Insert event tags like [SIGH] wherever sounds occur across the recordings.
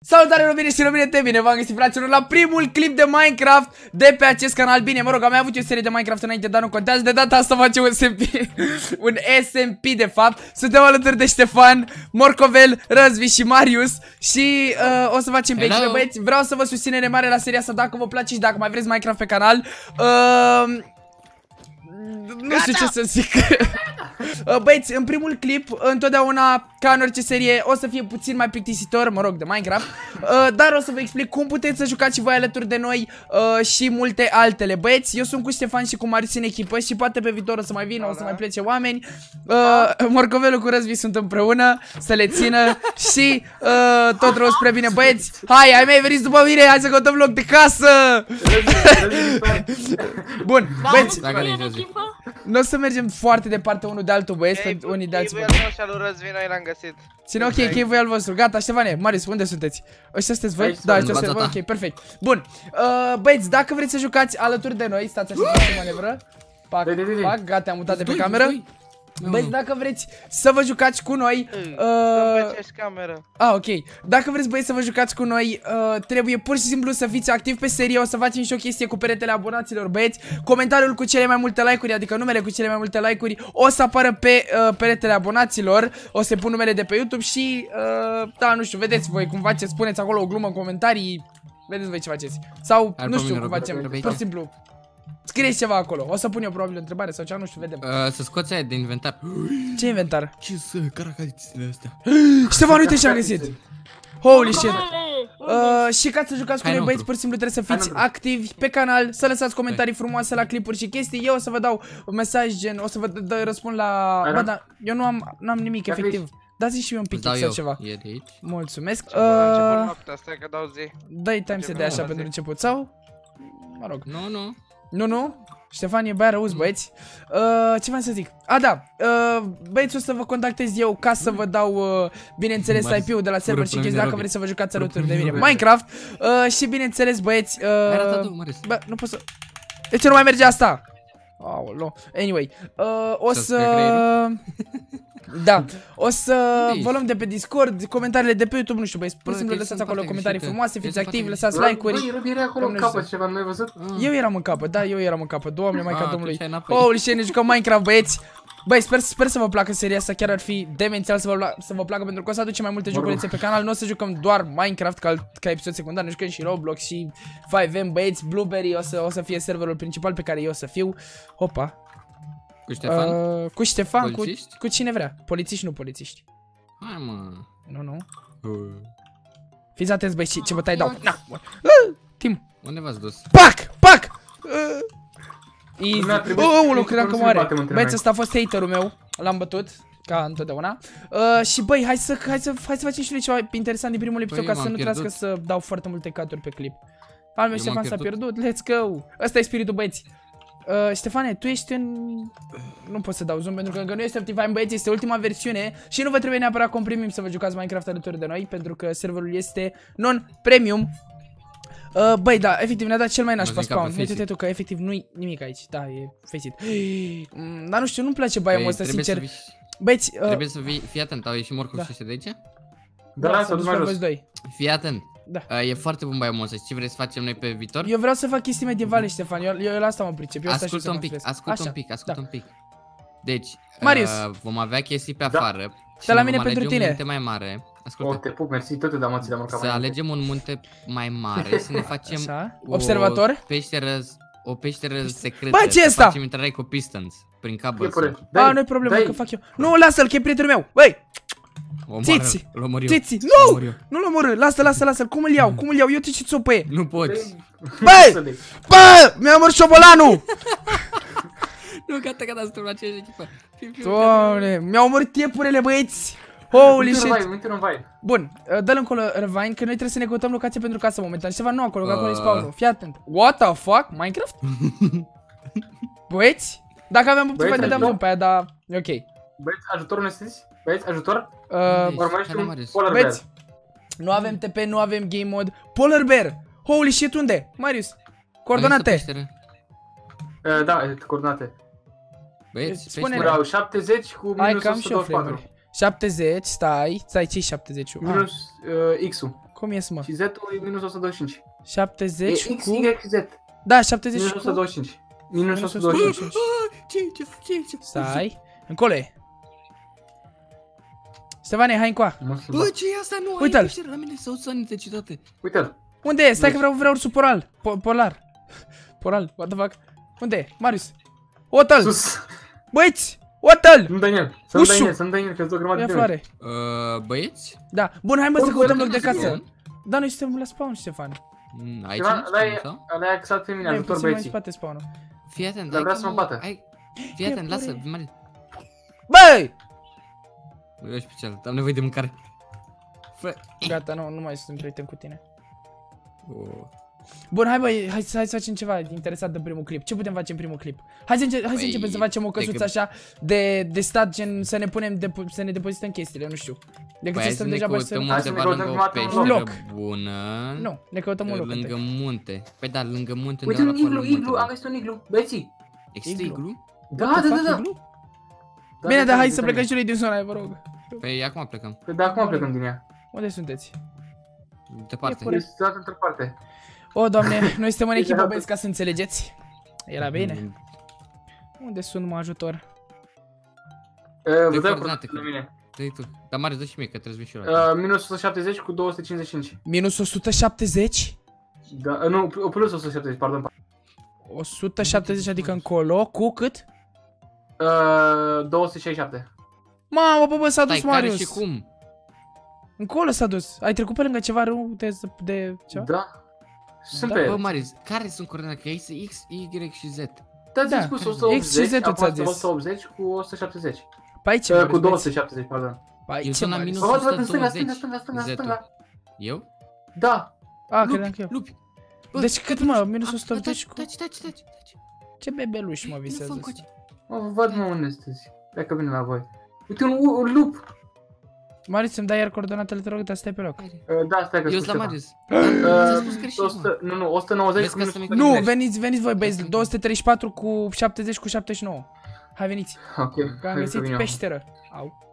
Salutare Robine și Robine te bine, v-am găsit fraților la primul clip de Minecraft de pe acest canal. Bine, mă rog, am mai avut o serie de Minecraft înainte, dar nu contează De data asta facem un SMP, [LAUGHS] un SMP de fapt. Suntem alături de Ștefan, Morcovel, Răzvi și Marius Și uh, o să facem pe băieți. Vreau să vă susținere mare la seria asta dacă vă place și dacă mai vreți Minecraft pe canal. Uh, Nu știu ce să zic. Uh, [LAUGHS] [LAUGHS] băieți, în primul clip, întotdeauna, ca în orice serie, o să fie puțin mai plictisitor, mă rog, de Minecraft uh, Dar o să vă explic cum puteți să jucați și voi alături de noi uh, și multe altele. Băieți, eu sunt cu Ștefan și cu Marius în echipă și poate pe viitor o să mai vină, o să mai plece oameni. Morcovelul cu Răzvi sunt împreună, să le țină [LAUGHS] și tot rău spre bine. Băieți, hai, ai mai veniți după mine, hai să căutăm loc de casă! [LAUGHS] Bun, băieți Nu o să mergem foarte departe unul de altul băieți, pe unii de alții. Cave-ul al lui Răzvin, noi l-am găsit. Ține ok, cave-ul al vostru. Gata, Ștefane, Marius, unde sunteți? Ăștia sunteți voi? Da, ăștia sunteți voi. Ok, perfect. Bun. Uh, băieți, dacă vreți să jucați alături de noi, stați așa [GASPS] să manevră. Pac, pac, gata, am mutat de pe cameră. Băi, dacă vreți să vă jucați cu noi uh... camera. Ah, ok. Dacă vreți băi să vă jucați cu noi uh, Trebuie pur și simplu să fiți activi pe serie. O să facem și o chestie cu peretele abonaților băieți. Comentariul cu cele mai multe like-uri Adică numele cu cele mai multe like-uri O să apară pe uh, peretele abonaților. O să pun numele de pe YouTube și uh, Da, nu știu, vedeți voi cum faceți. Spuneți acolo o glumă în comentarii. Vedeți voi ce faceți. Sau, nu știu cum facem. Pur și simplu Scrieți ceva acolo. O să pun eu probabil o întrebare sau ceva, nu știu, vedem. Uh, să scoți aia de inventar. Ce inventar? Ce să, caracatițele astea. [GASPS] Ștefan, uite ce am găsit. Holy shit. Uh, și ca să jucați cu noi băieți, pur și simplu trebuie să fiți activi pe canal, să lăsați comentarii frumoase la clipuri și chestii. Eu o să vă dau un mesaj gen, o să vă răspund la... Bă, da, eu nu am, nu am nimic efectiv. Dați și mie un pic sau ceva. E de aici. Mulțumesc. Uh, Dai time să dea așa pentru început sau? Mă rog. Nu, nu. Nu, nu? Ștefan e băia răuz, băieți. Uh, ce v să zic? A, da. Uh, băieți, o să vă contactez eu ca să vă dau, uh, bineînțeles, IP-ul de la server și chestii dacă vreți să vă jucați alături de mine. Minecraft. Uh, și, bineînțeles, băieți... Uh, bă, nu pot să... De ce nu mai merge asta? Aolo. Anyway, uh, o să... Da, [LAUGHS] o să vă luăm de pe Discord, comentariile de pe YouTube, nu știu, băi, pur și simplu lăsați acolo comentarii frumoase, fiți activi, lăsați like-uri. Băi, Robi era acolo în capăt, ceva, nu ai văzut? Eu eram în capăt, da, eu eram în capăt, doamne, mai ca domnului. Holy shit, ne jucăm Minecraft, băieți. Băi, sper, sper să vă placă seria asta, chiar ar fi demențial să vă, să vă placă pentru că o să aduce mai multe joculețe pe canal, nu o să jucăm doar Minecraft ca, ca episod secundar, ne jucăm și Roblox și 5M, băieți, Blueberry, o să, o să fie serverul principal pe care eu o să fiu. Hopa, cu Ștefan? Uh, cu Ștefan, cu, cu cine vrea. Polițiști, nu polițiști. Hai mă. Nu, nu. Uh. Fiți atenți băi, ce, ce bătaie dau. Na. Uh, Tim. Unde v-ați dus? Pac! Pac! Uh. Easy. Oh, ulu, credeam că moare. Băieți, ăsta a fost haterul meu. L-am bătut ca întotdeauna. Uh, și băi, hai să, hai, să, hai să facem și noi ceva interesant din primul episod, păi, ca să nu trebuiască să dau foarte multe caturi pe clip. Al meu Ștefan s-a pierdut, let's go! Ăsta e spiritul băieți. Uh, Ștefane, tu ești în... Nu pot să dau zoom pentru că încă nu este Optifine, băieți, este ultima versiune și nu vă trebuie neapărat comprimim să vă jucați Minecraft alături de noi pentru că serverul este non-premium. Uh, băi, da, efectiv ne-a dat cel mai nașpa spawn. Uite-te tu că efectiv nu-i nimic aici. Da, e faceit. [GASPS] Mm, dar nu știu, nu-mi place baiul păi, ăsta, sincer. Băieți, uh... Trebuie să fii, fii atent, au ieșit morcov da. și de aici? Da, da, s-a dus mai jos. Fii atent. Da. Uh, e foarte bun baiomos. Ce vrei să facem noi pe viitor? Eu vreau să fac chestii medievale, Ștefan. Eu, eu la asta mă pricep. Eu ascultă un pic, ascultă un pic, ascultă un pic. Deci, Marius. Uh, vom avea chestii pe da. afară. De la mine pentru tine. Un munte mai mare. Ascultă. Oh, te pup, mersi tot de amații de Să alegem un munte mai mare, să ne facem Așa? Observator? O peșteră, o peșteră secretă. Bă, ce asta? Facem intrare cu pistons prin cablu. Ah, nu-i problemă, că fac eu. Nu, lasă-l, că e prietenul meu. Băi, Țiți! Țiți! Nu! Nu-l omorâ! Lasă, lasă, lasă! Cum îl iau? Cum îl iau? Eu te ce pe e! Nu poți! Băi! Bă! Mi-a omorât șobolanul! [LAUGHS] nu, gata, gata, suntem la aceeași echipă. Doamne! Mi-au omorât iepurele, băieți! Holy shit! Bun, uh, dă-l încolo, Revine, că noi trebuie să ne căutăm locație pentru casă momentan. Ceva nu acolo, că acolo e uh. spawnul. Fii atent. What the fuck? Minecraft? [LAUGHS] Băieți? Dacă aveam opțiune, dădeam zoom pe aia, dar e ok. Băieți, ajutorul ne sunteți? Băieți, ajutor? Uh, Urmărește un polar bear. Băieți, nu avem TP, nu avem game mode. Polar bear! Holy shit, unde? Marius, coordonate. Uh, da, coordonate. Băieți, spune Vreau 70 cu minus 124. 70, stai, stai ce 70 Minus uh, X-ul. Cum ies, mă? Și Z-ul e minus 125. 70 E X, cu... Y, Z. Da, 70 Minus cu... 125. Minus Minus 125. Ce, ce, ce, ce? Stai. Încolo e. Stefane, hai încoa. Mă să Bă, bat. ce e asta? Nu, Uite-l. ai fișier la mine sau sanităcitate. Uite-l. Unde e? Stai că vreau, vreau ursul polar. Po polar. Polar, what the fuck? Unde e? Marius. Otă-l! Sus. Băieți! Otă-l! Nu dai în el. Să nu dai în Ușu. el, să nu dai în el, că îți dă o grămadă Ia de floare. Uh, băieți? Da. Bun, hai mă să Oricum, căutăm oricum, loc de oricum. casă. Da, noi suntem la spawn, Ștefan. Mm, Aici Ceva, nu ăla e, știu, sau? ăla e axat pe mine, Noi ajutor puțin mai în băieții. spate spawn Fii atent, Dar hai vrea că să mă mă- bată. hai- Fii Ia, atent, lasă, pare. Mari. Băi! Eu și pe cealaltă, am nevoie de mâncare. Fă... Gata, nu, nu mai sunt prieten cu tine. Oh. Bun, hai băi, hai, să- hai să facem ceva interesat de primul clip. Ce putem face în primul clip? Hai să, înce- hai să Păi, începem să facem o căsuță decât- așa de, de stat, gen să ne punem, de, să ne depozităm chestiile, nu știu. Decât Păi să hai să stăm ne deja băi să... căutăm Hai să ne undeva căutăm lângă o prima dată un loc. peșteră bună. Nu, ne căutăm un loc Lângă întâi. munte. Păi da, lângă munte. Uite undeva un acolo iglu, în iglu, munte. am găsit un iglu. Băieții. Există Iglu? iglu? Da, What the da, da, fuck, da. Iglu? Da, Bine, da, dar da, hai da, să da. plecăm și noi din zona aia, vă rog. Păi acum plecăm. Păi de acum plecăm din ea. Unde sunteți? Departe. Corect. Este dat într-o parte. O, doamne, noi suntem în [LAUGHS] echipă, Exact. băieți, ca să înțelegeți. Era bine. Mm, Unde sunt, mă, ajutor? Uh, Vă dau coordonate, cu mine. Dă-i tu. Dar Marius, dă și mie, că trebuie să vii și eu. la Uh, Minus 170 cu 255. Minus 170? Da, uh, nu, plus 170, pardon. 170, adică încolo, cu cât? Uh, 267. Mamă, bă, bă, s-a Stai, dus care Marius. și cum? Încolo s-a dus. Ai trecut pe lângă ceva rău de, de ceva? Da. Sunt Da, pe Bă, el. Marius, care sunt coordonate? Că există X, Y și Z. Da, Da. ți-am spus X și 180, Z ți-a acum zis. 180 cu 170. Pe aici, Uh, Marius, cu băieți. 270, pardon. Pe aici, Eu sunt la Marius. minus Vă văd, văd, în stânga, 120. stânga, stânga, stânga, Z-ul. stânga. Eu? Da. A, credeam că eu. Lupi, lupi. Bă, Deci cât, mă? Minus 180 cu... Taci, taci, taci, taci. Ce bebeluș, mă, Nu fă visează încoace. Mă, vă văd, mă, unde sunteți. Dacă vine la voi. Uite, un, un lup. Marius, îmi dai iar coordonatele, te rog, dar stai pe loc. Haide. Uh, da, stai că Eu spun sunt la ceva. Marius. Ți-a Uh, spus greșit, mă. 100, nu, nu, 190 Vezi cu că minus asta mi- 150. Nu, veniți, veniți voi, băieți, 234 cu 70 cu 79. Hai, veniți, Ok, că am hai să găsit vină. peșteră. Au.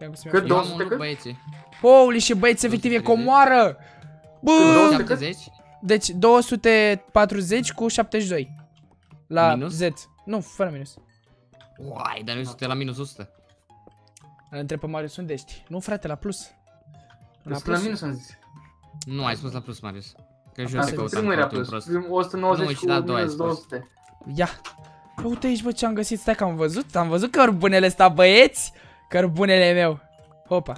Ia cum se Cât? mai Eu am 200 un loc, cât? băieții. Holy și băieți, efectiv e 230. comoară! Bă! 200 cât? 70? Deci 240 cu 72. La Minus? Z. Nu, fără minus. Uai, dar noi suntem la minus 100. Îl întreb pe Marius unde ești. Nu, frate, la plus. La Sunt la plus. minus, am zis. Nu, ai spus la plus, Marius. Că eu Asta te căutam primul ca era un plus. prost. Primul 190 Nu, cu și la a doua ai minus spus. 200. Ia. Bă, uite aici, bă, ce am găsit. Stai că am văzut. Am văzut cărbunele ăsta, băieți. Cărbunele meu. Hopa.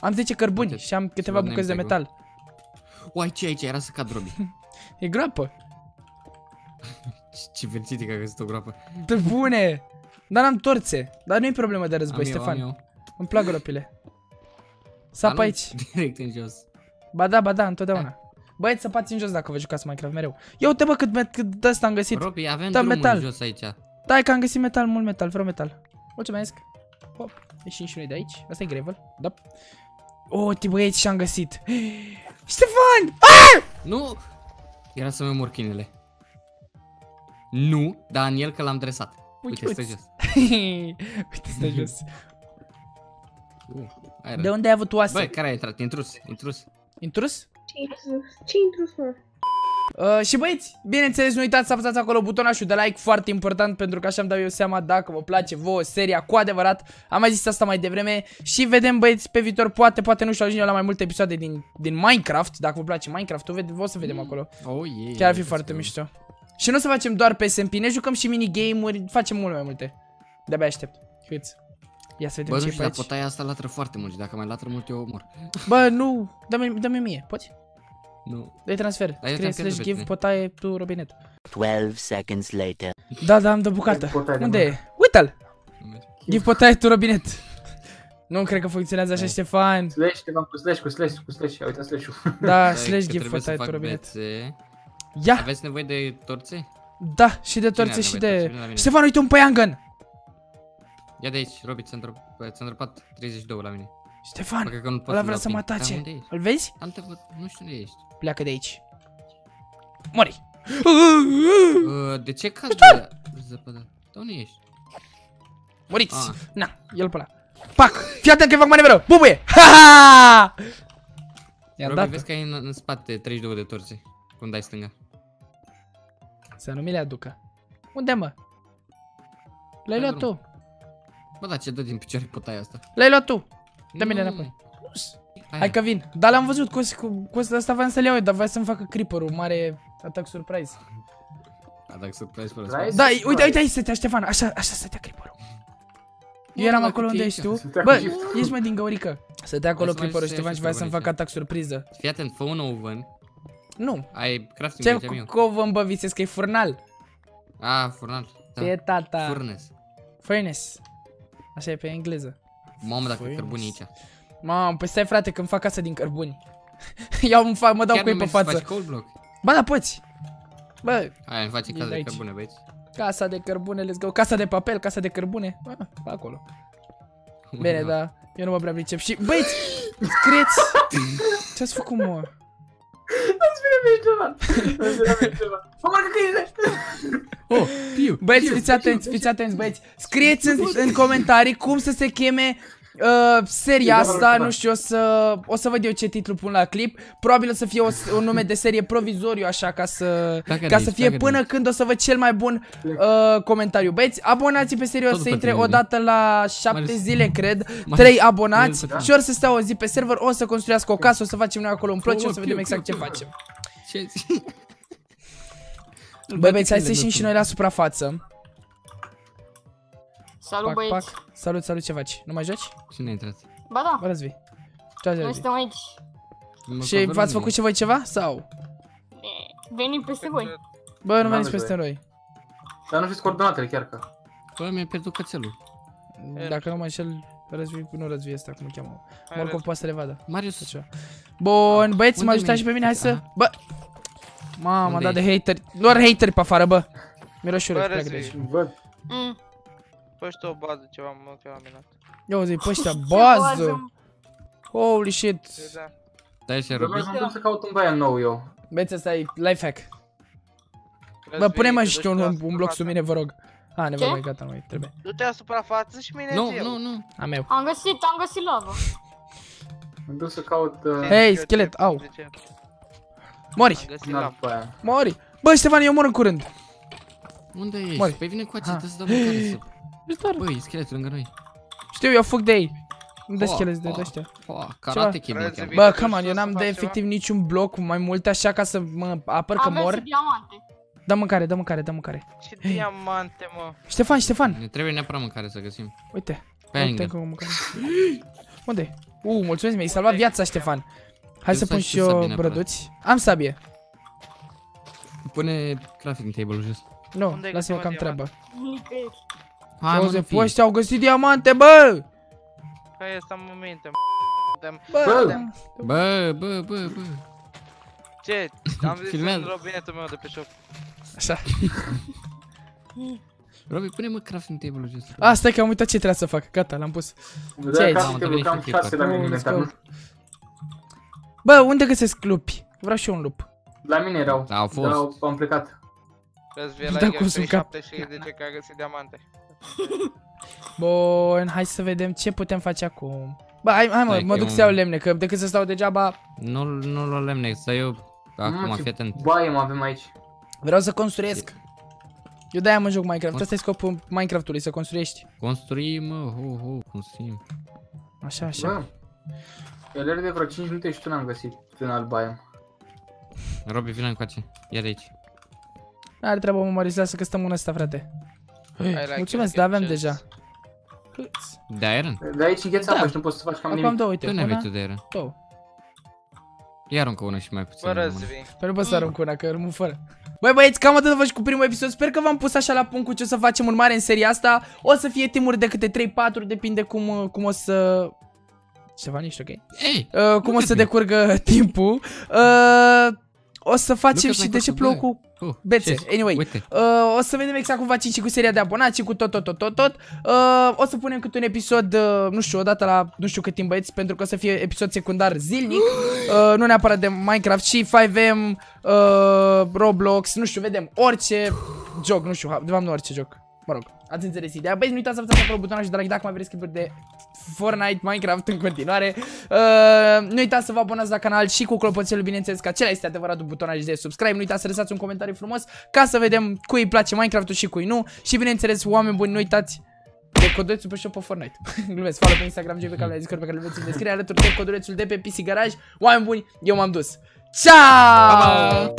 Am 10 cărbuni Uite, și am câteva văd bucăți de name-tag-ul. metal. Uai, ce aici? Era să cad Robi. [LAUGHS] [LAUGHS] E groapă. Ce- Ce verțitic a găsit o groapă. De bune. Dar am torțe. Dar nu e problemă de război, Am eu, am Stefan. eu. Îmi plac gropile. Dar Sap nu aici. Direct în jos. Ba da, ba da, întotdeauna. Băieți, săpați în jos dacă vă jucați Minecraft mereu. Ia uite bă cât, met- cât de ăsta am găsit. Robi, avem Da, drumul metal. în jos aici. Da, că am găsit metal, mult metal, vreau metal. Mulțumesc. Hop, ieșim și noi de aici. Asta e gravel. Da. Oh, ti băieți și am găsit. [GASPS] Ștefan! Nu! Era să-mi omor câinele. Nu, dar în el că l-am dresat. Uite, stă jos. [LAUGHS] Uite, stă [LAUGHS] jos. Uh, hai De rău. unde ai avut oase? Băi, care a intrat? Intrus, intrus. Intrus? Ce intrus? Ce intrus, mă? Uh, și băieți, bineînțeles, nu uitați să apăsați acolo butonașul de like, foarte important, pentru că așa îmi dau eu seama dacă vă place vouă seria cu adevărat. Am mai zis asta mai devreme și vedem, băieți, pe viitor, poate, poate nu știu, ajungem la mai multe episoade din, din Minecraft, dacă vă place Minecraft-ul, ved- o să vedem acolo. Oh, yeah, Chiar ar fi let's foarte go. mișto. Și nu o să facem doar pe SMP, ne jucăm și minigame-uri, facem mult mai multe. De-abia aștept. Câți? Ia să vedem Bă, ce nu e știu, pe dar aici. potaia asta latră foarte mult și dacă mai latră mult eu omor. [LAUGHS] Bă, nu, dă-mi dă mie, poți? Nu. Dai transfer. eu Scrie te-am slash pierdut pe give tine. potaie tu robinet. 12 seconds later. Da, da, am de bucată. Potaie de Unde mână. e? Uite-l! nu merge. Give potaie tu robinet. [LAUGHS] Nu cred că funcționează așa, Ștefan. Slash, te cu slash, cu slash, cu slash. Ia uite slash-ul. Da, Stai, slash că give trebuie să potaie tu fac robinet. bețe. Ia! Aveți nevoie de torțe? Da, și de Cine torțe are și nevoie de de... torțe? Vine la mine. Ștefan, uite un păiangan! Ia de aici, Robi, ți-am drop- ți-am dropat 32 la mine. Bă, Ștefan, cred că nu pot ăla să-mi vrea dau să mă ping. Da, atace. unde ești? Îl vezi? Am te văd, nu știu unde ești. Pleacă de aici. Mori! Uh, de ce cad de zăpadă? Da, unde ești? Moriți! Ah. Na, el pe ăla. Pac! Fii atent că fac manevră! Bubuie! Ha-ha! I-am Robi, dat vezi că ai în, în spate 32 de torțe. Cum dai stânga. Să nu mi le aducă. Unde, mă? L-ai Hai, luat drum. tu. Bă, da, ce dă din picioare potaia asta? L-ai luat tu. Dă mine Nu. înapoi. Hai, Hai că vin. Dar l-am văzut cu, cu, cu ăsta voiam să-l iau eu, dar voia să-mi facă creeper-ul, mare atac surprise. A, dacă surprise fără Surprise? spate. Da, Surprise. uite, uite, aici stătea Ștefan, așa, așa stătea creeper-ul. Eu Bă, eram dacă acolo te unde ieși, ești tu. stătea Bă, cu shift. ești mă din găurică. Stătea acolo Hai să mai creeper-ul să Ștefan ia și voia să-mi și facă aici. atac surpriză. Fii atent, fă un oven. Nu. Ai crafting Ce aici, amiu. covăm, bă, visesc că e furnal. A, furnal. Da. E tata. Furnace. Furnace. Așa e pe engleză. Mamă, dacă Furnace. cărbunii aici. Mamă, păi stai frate când fac casa din cărbuni. [LAUGHS] Iau, mă, fac, mă dau Chiar cu ei nu pe mergi să față. faci cold block? Ba da, poți. Bă, Hai, îmi face E casa de de aici. cărbune, băieți. casa de cărbune, let's go. Casa de papel, casa de cărbune. Ah, pe acolo. Bine, da. Eu nu mă prea pricep. Și, băieți, scrieți. [LAUGHS] Ce-ați făcut, mă? Îți vine mie ceva. Îți vine mie ceva. Mă, mă, câine! Oh, piu. Băieți, fiți atenți, fiți atenți, băieți. Scrieți în, în comentarii cum să se cheme uh, seria Degeaba asta, nu nu știu, o să, o să văd eu ce titlu pun la clip. Probabil o să fie o, un nume de serie provizoriu, așa, ca să, Pleacă de ca aici, să fie pleacă de până aici. când o să văd cel mai bun uh, comentariu. Băieți, abonați pe serie, o Tot să după intre tine, o dată la 7 Marius. zile, cred. [LAUGHS] Marius, 3 abonați Marius, și or să stea o zi pe server, o să construiască o casă, o să facem noi acolo un plot și o să Oh, vedem piu, exact ce piu, piu. facem. Ce Băi, băieți, hai să ieșim și noi la suprafață. Salut Pac, băieți. pac. Salut, salut, ce faci? Nu mai joci? Cine a intrat? Ba da, Bă, Răzvi. Ce azi, noi Răzvi? suntem aici. Mă Și cover v-ați mine. făcut și voi ceva? Sau? Venim peste voi. Bă, nu N-am veniți nevoie. peste noi. Dar nu știți coordonatele chiar că. Bă, mi-a pierdut cățelul. Dacă nu mă înșel, Răzvi, nu Răzvi ăsta, cum îl cheamă. Hai, Morcov Răzvi. poate să le vadă. Marius, Așa. Bun, băieți, Unde mă ajutați și mi-ai- pe mine, hai să... Aha. Bă! Mamă, am Unde dat de ești? hateri. Doar hateri pe afară, bă. Miroșule, Bă, pleacă de Răzvi. aici. Văd. Mm. Păi tu o bază ceva mult eu am minat. Ia uzi, [LAUGHS] pe ăștia, Ce bază. Holy shit. Da. dai și Dar Robi. noi m-am dus să caut un băiat nou eu. Băieți, ăsta e life hack. Bă, Răzvi, pune-mă te și duci tu un, la un bloc suprafață. sub mine, vă rog. A, ne Ce? mai gata, nu mai trebuie. Du-te la suprafață și mine Nu, eu. nu, nu. A meu. Am găsit, am găsit lavă. M-am dus să caut uh, Hei, Eu schelet, te- au. Zice, Mori, Am găsit un la alt băiat. mori. Bă, Ștefan, eu mor în curând. Unde ești? Mori. Păi vine cu Ha. acest, să dau mâncare să... Ești doar. Băi, scheletul lângă noi. Știu, eu fug de ei. Nu de Ho, scheleți de ho. ăștia. Oh, karate kid mă Vreți să cheamă. vii? Bă, te come on, duci eu tu n-am să de faci efectiv niciun bloc mai multe așa ca să mă apăr că Avem mor. și diamante. Dă mâncare, dă mâncare, dă mâncare. Ce diamante, mă. Ștefan, Ștefan, Ne trebuie neapărat mâncare să găsim. uite. Pe Uite lângă. încă o mâncare. [GASPS] Unde? Uh, mulțumesc, mi-ai salvat viața, Ștefan. Hai Eu să să pun ai și și sabie eu neapărat. brăduți. Am sabie. Pune crafting table jos. Nu, Unde ai lasă-mă că am găsit, mă, treabă. Nicăieri. Hai, mă, Auzi, nu pe fi. ăștia au găsit diamante, bă! Hai, asta în momente, mă. Dăm- Bă! dăm- Bă, bă, bă, bă. Ce? Am zis Filmează. în robinetul meu de pe shop. Așa. [LAUGHS] Robi, pune-mă crafting table jos. A, stai că am uitat ce trebuia să fac. Gata, l-am pus. Vedea aici? că Mamă, am trebuie cam și 6 la Oh, mine Bă, unde găsesc lupi? Vreau și eu un lup. La mine erau. Da, au fost. Dar am plecat. Răzvie la Da, Eagle cum sunt 37 și de ce că a găsit diamante. [LAUGHS] Bun, hai să vedem ce putem face acum. Bă, hai, hai mă, Stai mă că duc eu- să iau lemne, că decât să stau degeaba, Nu, nu lua lemne, să eu... Acum, Mamă, fii ce atent. Baie mă avem aici. vreau să construiesc. Eu de-aia mă joc Minecraft, Bun. asta e scopul Minecraftului, să construiești. Construim, mă, ho, ho, construim. Așa, așa. Bă. El are de vreo 5 minute și tu n-am găsit în alt biome. Robi, vină încoace. Ia de aici. N-are treabă, mă, Maris, lasă că stăm în ăsta, frate. like Mulțumesc, it, dar avem chest. deja. Câți? De iron? De aici îngheța Da. apă și nu poți să faci cam Acum am nimic. două, uite, Tu ne una, aveți tu de iron. două. Ia aruncă una și mai puțin. Bă, rămâne. Răzvi. Păi nu pot să arunc una, că rămân fără. Băi băieți, cam atât a fost cu primul episod. Sper că v-am pus așa la punct cu ce o să facem în mare în seria asta. O să fie timuri de câte 3-4, depinde cum, uh, cum o să... Ceva nici ok. Ei, Uh, cum Nu o să cred decurgă [LAUGHS] timpul. Uh, o să facem Lucas, și mai de ce fac plouă bă. cu oh, bețe. ce- Anyway, Uite, Uh, o să vedem exact cum facem și cu seria de abonați și cu tot, tot, tot, tot, tot. Uh, o să punem câte un episod, uh, nu știu, odată la nu știu cât timp băieți, pentru că o să fie episod secundar zilnic, [GASPS] uh, nu neapărat de Minecraft, și 5M, uh, Roblox, nu știu, vedem, orice joc, nu știu, ha- de fapt nu orice joc. Mă rog, Ați înțeles ideea? Băi, nu uitați să apăsați acolo butonul și de like dacă mai vreți clipuri de Fortnite, Minecraft în continuare. Uh, nu uitați să vă abonați la canal și cu clopoțelul, bineînțeles, că acela este adevăratul butonaj de subscribe. Nu uitați să lăsați un comentariu frumos ca să vedem cui îi place Minecraft-ul și cui nu. Și bineînțeles, oameni buni, nu uitați de codulețul pe shop pe Fortnite. [LAUGHS] Glumesc, follow pe Instagram, JB la Discord pe care le veți în descriere alături de codulețul de pe PC Garage. Oameni buni, eu m-am dus. Ciao!